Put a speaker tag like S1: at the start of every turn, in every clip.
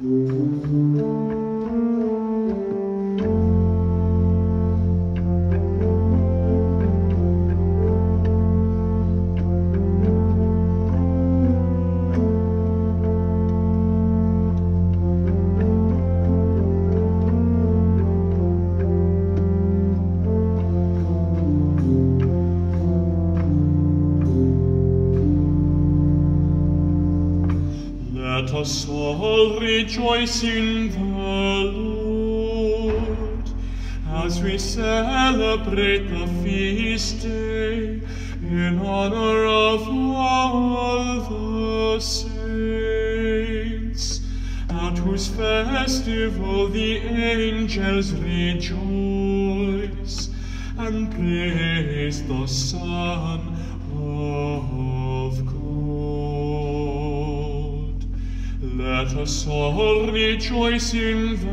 S1: Música Let us all rejoice in the Lord. As we celebrate the feast day in honor of all the saints, at whose festival the angels rejoice and praise the Son Let us all rejoice in the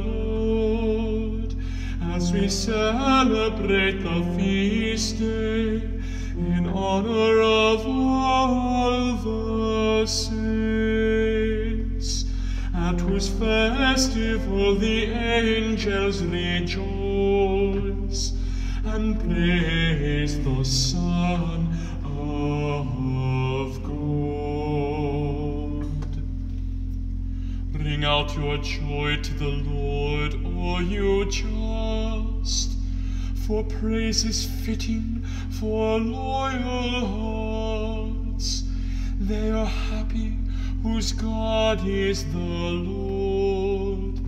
S1: Lord as we celebrate the feast day in honor of all the saints, at whose festival the angels rejoice and praise the Son your joy to the Lord, all you just, for praise is fitting for loyal hearts. They are happy whose God is the Lord,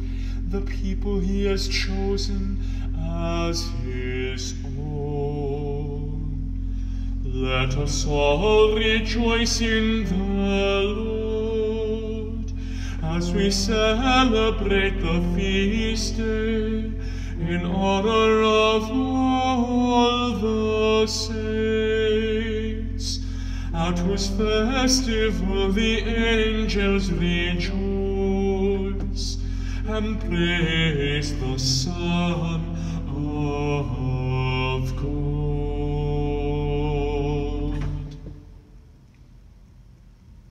S1: the people he has chosen as his own. Let us all rejoice in the Lord as we celebrate the feast day in honor of all the saints, at whose festival the angels rejoice and praise the Son of God.